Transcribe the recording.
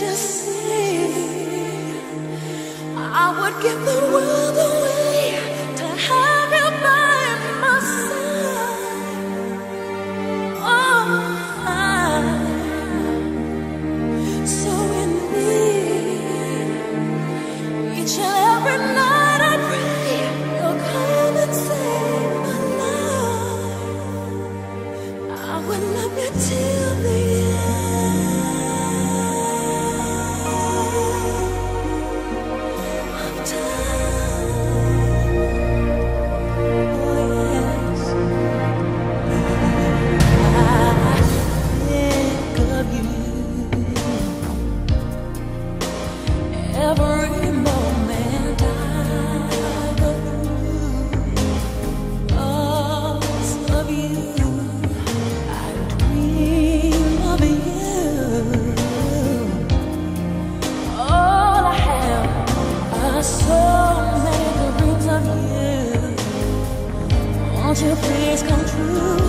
just say I would give the world away. Your you come true?